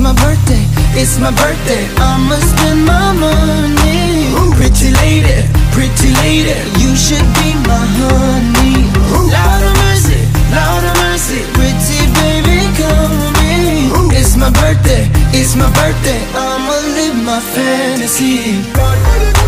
my birthday, it's my birthday. I'ma spend my money. Pretty lady, pretty lady, you should be my honey. Lord of mercy, loud of mercy, pretty baby, come here. It's my birthday, it's my birthday. I'ma live my fantasy.